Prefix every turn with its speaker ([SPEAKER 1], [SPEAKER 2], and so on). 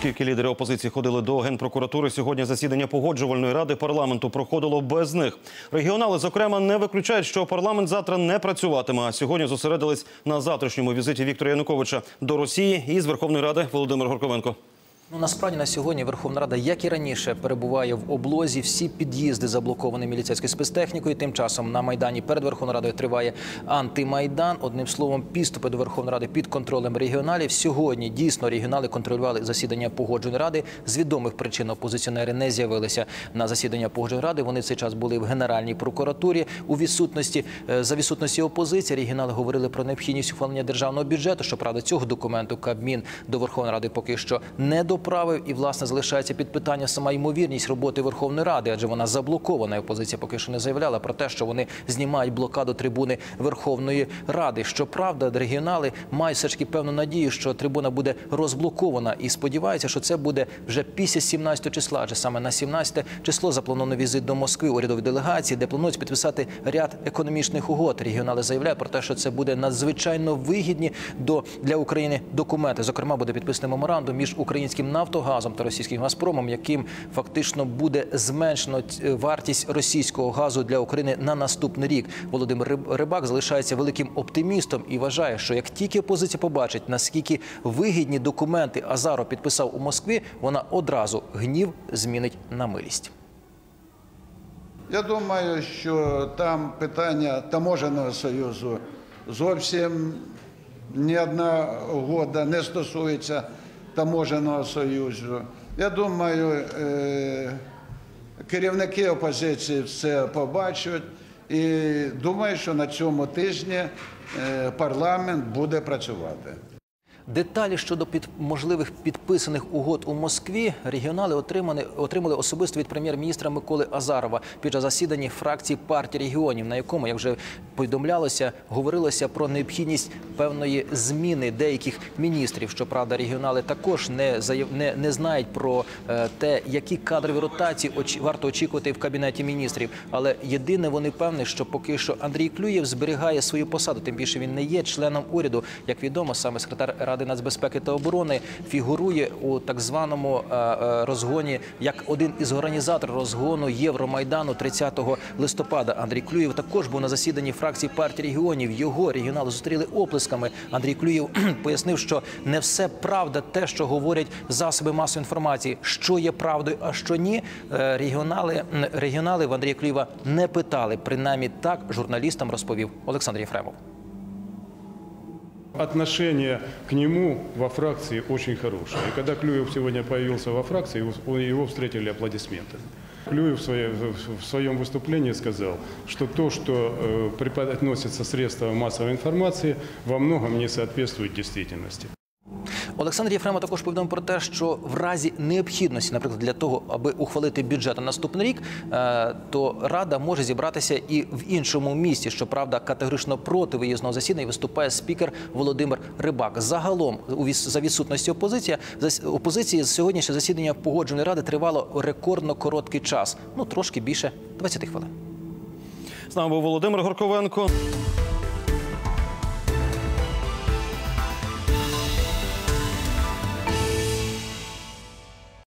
[SPEAKER 1] Оскільки лідери опозиції ходили до генпрокуратури, сьогодні засідання погоджувальної ради парламенту проходило без них. Регіонали, зокрема, не виключають, що парламент завтра не працюватиме. А сьогодні зосередились на завтрашньому візиті Віктора Януковича до Росії і з Верховної Ради Володимир Горковенко.
[SPEAKER 2] Ну насправді на сьогодні Верховна Рада, як і раніше, перебуває в облозі. Всі під'їзди заблоковані міліцейською спецтехнікою. Тим часом на майдані перед Верховною Радою триває антимайдан. Одним словом, підступи до Верховної Ради під контролем регіоналів. Сьогодні дійсно регіонали контролювали засідання погоджувальної ради. З відомих причин опозиціонери не з'явилися на засідання погоджувальної ради. Вони цей час були в Генеральній прокуратурі у відсутності е, за відсутності опозиції. Регіонали говорили про необхідність ухвалення державного бюджету. Щоправда, цього документу Кабмін до Верховної Ради поки що не доправив. І власне залишається під питання сама ймовірність роботи Верховної Ради, адже вона заблокована. Опозиція поки що не заявляла про те, що вони знімають блокаду трибуни Верховної Ради. Щоправда, регіонали мають все ж таки певну надію, що трибуна буде розблокована, і сподіваються, що це буде вже після 17 числа. Адже саме на 17 число заплановано візит до Москви урядової делегації, де планують підписати ряд економічних угод. Регіонали заявляють про те, що це буде надзвичайно вигідні до для України документи. Зокрема, буде підписаний меморандум між українським Нафтогазом та російським Газпромом, яким фактично буде зменшено вартість російського газу для України на наступний рік. Володимир Рибак залишається великим оптимістом і вважає, що як тільки опозиція побачить, наскільки вигідні документи Азаров підписав у Москві, вона одразу гнів змінить на милість.
[SPEAKER 3] Я думаю, що там питання таможеного союзу зовсім ні одна угода не стосується таможеного союзу. Я думаю, е, керівники опозиції все побачать і думаю, що на цьому тижні е, парламент буде працювати.
[SPEAKER 2] Деталі щодо під можливих підписаних угод у Москві регіонали отримали, отримали особисто від прем'єр-міністра Миколи Азарова під час засідання фракції партії регіонів, на якому, як вже повідомлялося, говорилося про необхідність певної зміни деяких міністрів. Щоправда, регіонали також не не, не знають про е, те, які кадрові ротації оч... варто очікувати в кабінеті міністрів. Але єдине вони певні, що поки що Андрій Клюєв зберігає свою посаду. Тим більше він не є членом уряду. Як відомо, саме секретар Ради нацбезпеки та оборони фігурує у так званому е, е, розгоні як один із організаторів розгону Євромайдану 30 листопада. Андрій Клюєв також був на засіданні фракції партії регіонів. Його регіонали зустріли оплесками. Андрій Клюєв пояснив, що не все правда, те, що говорять засоби масової інформації, що є правдою, а що ні. Е, Регіонали регіонали в Андрія Клюєва не питали. Принаймні так журналістам розповів Олександр Єфремов.
[SPEAKER 4] Отношение к нему во фракции очень хорошее. И когда Клюев сегодня появился во фракции, его- встретили аплодисментами. Клюев в в- своем выступлении сказал, что то, что э, преподносится средством массовой информации, во многом не соответствует действительности.
[SPEAKER 2] Олександр Єфремов також повідомив про те, що в разі необхідності, наприклад, для того, аби ухвалити бюджет на наступний рік, е, то рада може зібратися і в іншому місті. Щоправда, категорично проти виїзного засідання виступає спікер Володимир Рибак. Загалом, за відсутності опозиція зас- опозиції сьогоднішнє засідання погодженої ради тривало рекордно короткий час. Ну трошки більше 20 хвилин.
[SPEAKER 1] З нами був Володимир Горковенко.